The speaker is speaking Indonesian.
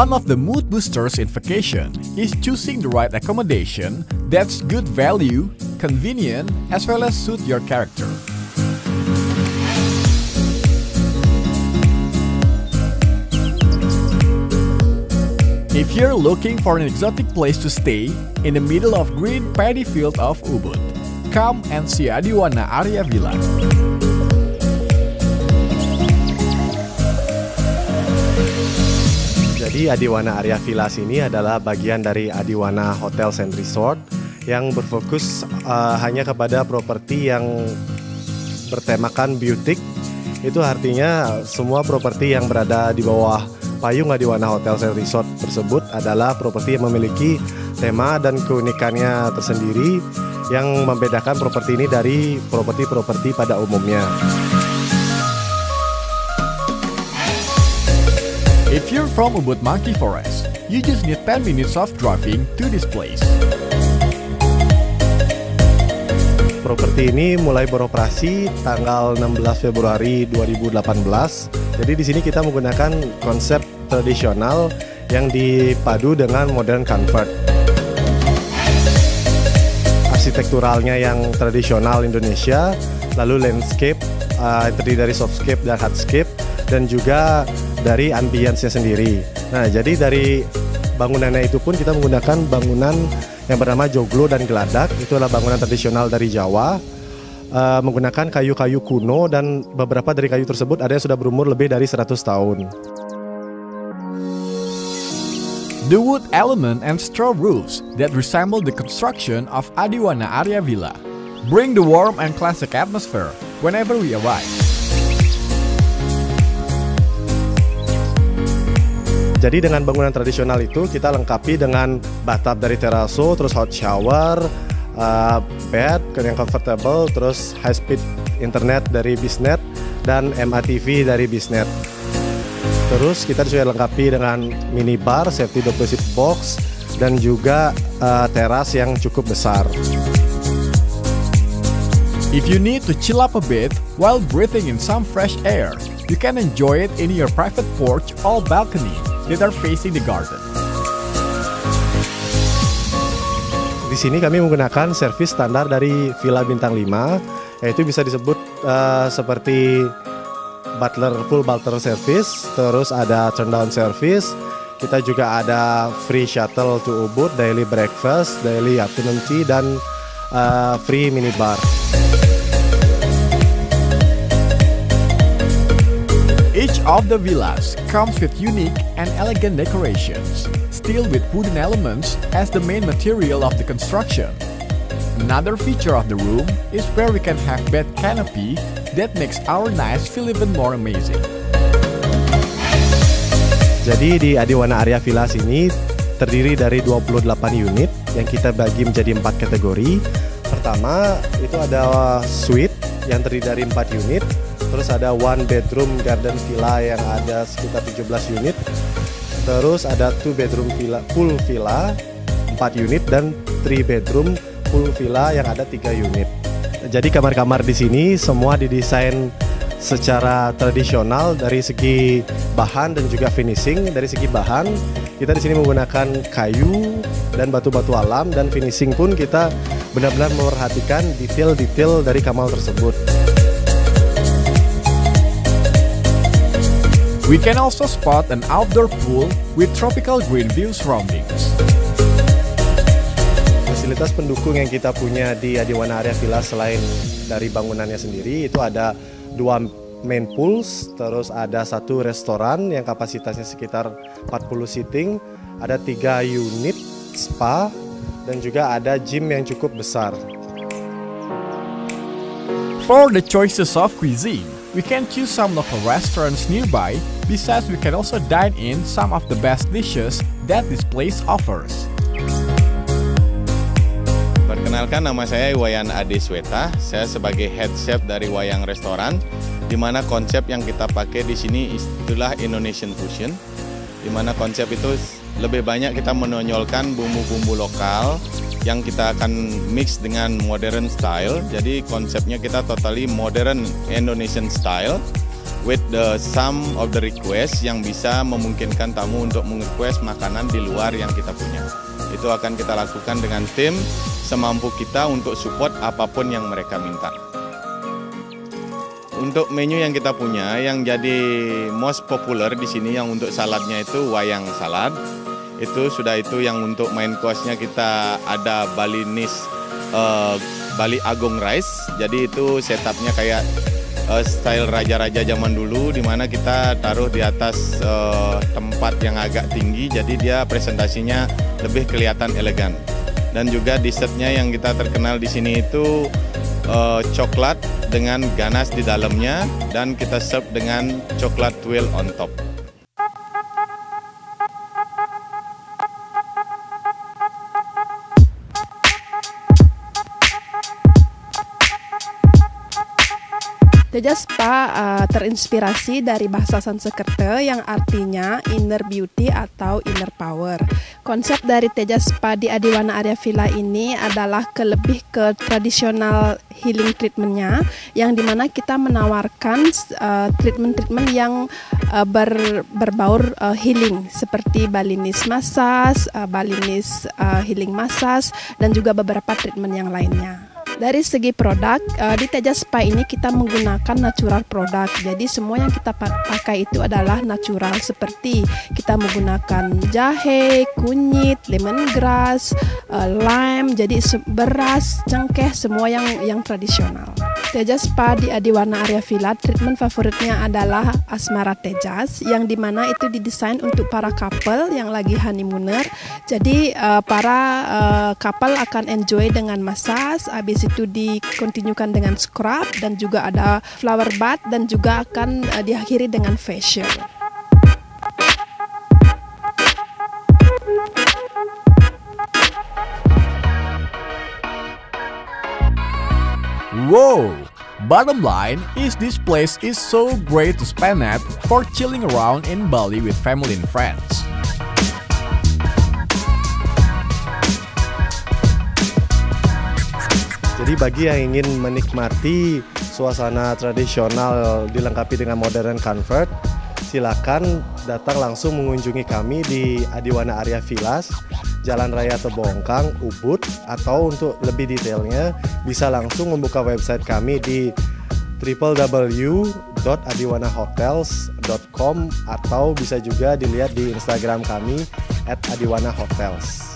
One of the mood boosters in vacation is choosing the right accommodation that's good value, convenient, as well as suit your character. If you're looking for an exotic place to stay in the middle of green paddy field of Ubud, come and see Adiwana Area Villa. Jadi Adiwana Area Villas ini adalah bagian dari Adiwana Hotels and Resort yang berfokus uh, hanya kepada properti yang bertemakan beauty. Itu artinya semua properti yang berada di bawah payung Adiwana Hotels and Resort tersebut adalah properti yang memiliki tema dan keunikannya tersendiri yang membedakan properti ini dari properti-properti pada umumnya. If you're from Ubud Monkey Forest, you just need 10 minutes of driving to this place. Properti ini mulai beroperasi tanggal 16 Februari 2018. Jadi di sini kita menggunakan konsep tradisional yang dipadu dengan modern comfort. Arsitekturalnya yang tradisional Indonesia, lalu landscape uh, terdiri dari softscape dan hardscape dan juga dari ambience-nya sendiri. Nah, jadi dari bangunannya itu pun kita menggunakan bangunan yang bernama joglo dan geladak. Itu adalah bangunan tradisional dari Jawa. Uh, menggunakan kayu-kayu kuno dan beberapa dari kayu tersebut ada yang sudah berumur lebih dari 100 tahun. The wood element and straw roofs that resemble the construction of Adiwana Area Villa bring the warm and classic atmosphere whenever we arrive. Jadi dengan bangunan tradisional itu kita lengkapi dengan bathtub dari Teraso, terus hot shower, uh, bed yang comfortable, terus high speed internet dari Bisnet dan MATV dari Bisnet. Terus kita juga lengkapi dengan minibar, safety deposit box, dan juga uh, teras yang cukup besar. If you need to chill up a bit while breathing in some fresh air, you can enjoy it in your private porch or balcony that are facing the garden. Di sini kami menggunakan servis standar dari Villa Bintang 5, yaitu bisa disebut uh, seperti butler full butler service, terus ada turn down service. Kita juga ada free shuttle to Ubud, daily breakfast, daily afternoon tea dan uh, free minibar. Each of the villas comes with unique and elegant decorations, still with wooden elements as the main material of the construction. Another feature of the room is where we can have bed canopy that makes our nights feel even more amazing. Jadi di Adiwana Area Villas ini terdiri dari 28 unit yang kita bagi menjadi empat kategori. Pertama itu ada suite yang terdiri dari 4 unit, terus ada one bedroom garden villa yang ada sekitar 17 unit, terus ada two bedroom villa full villa 4 unit dan three bedroom full villa yang ada 3 unit. Jadi kamar-kamar di sini semua didesain secara tradisional dari segi bahan dan juga finishing. Dari segi bahan, kita di sini menggunakan kayu dan batu-batu alam dan finishing pun kita benar-benar memperhatikan detail-detail dari kamar tersebut. We can also spot an outdoor pool with tropical green view surroundings. Fasilitas pendukung yang kita punya di Adiwana Area Villa selain dari bangunannya sendiri itu ada dua main pools, terus ada satu restoran yang kapasitasnya sekitar 40 seating, ada tiga unit spa, dan juga ada gym yang cukup besar. For the choices of cuisine, we can choose some local restaurants nearby, besides we can also dine in some of the best dishes that this place offers. Perkenalkan nama saya Iwayan Ade Sweta. Saya sebagai head chef dari Wayang Restoran, di mana konsep yang kita pakai di sini itulah Indonesian fusion. Di mana konsep itu lebih banyak kita menonjolkan bumbu-bumbu lokal yang kita akan mix dengan modern style. Jadi konsepnya kita totally modern Indonesian style. With the some of the request yang bisa memungkinkan tamu untuk mengrequest makanan di luar yang kita punya. Itu akan kita lakukan dengan tim semampu kita untuk support apa pun yang mereka minta. Untuk menu yang kita punya yang jadi most popular di sini yang untuk saladnya itu wayang salad. Itu sudah itu yang untuk main course-nya kita ada Balinese uh, Bali Agung Rice. Jadi itu setupnya kayak uh, style raja-raja zaman dulu di mana kita taruh di atas uh, tempat yang agak tinggi jadi dia presentasinya lebih kelihatan elegan. Dan juga dessertnya yang kita terkenal di sini itu uh, coklat dengan ganas di dalamnya dan kita serve dengan coklat twirl on top. Teja Spa uh, terinspirasi dari bahasa Sanskerta yang artinya inner beauty atau inner power. Konsep dari Teja Spa di Adiwana Area Villa ini adalah ke lebih ke tradisional healing treatmentnya, yang di mana kita menawarkan uh, treatment-treatment yang uh, ber, berbaur uh, healing seperti Balinese massage, uh, Balinese uh, healing massage, dan juga beberapa treatment yang lainnya. Dari segi produk uh, di Teja Spa ini kita menggunakan natural produk. Jadi semua yang kita pakai itu adalah natural seperti kita menggunakan jahe, kunyit, lemongrass, uh, lime, jadi beras, cengkeh semua yang yang tradisional. Tejas Spa di Adiwana Area Villa, treatment favoritnya adalah Asmara Tejas yang di mana itu didesain untuk para couple yang lagi honeymooner. Jadi uh, para uh, couple akan enjoy dengan massage, habis itu dikontinukan dengan scrub dan juga ada flower bath dan juga akan uh, diakhiri dengan facial. Whoa! Bottom line is this place is so great to spend at for chilling around in Bali with family and friends. Jadi bagi yang ingin menikmati suasana tradisional dilengkapi dengan modern convert, silakan datang langsung mengunjungi kami di Adiwana Area Villas, Jalan Raya Tebongkang, Ubud, atau untuk lebih detailnya bisa langsung membuka website kami di www.adiwanahotels.com atau bisa juga dilihat di Instagram kami adiwanahotels.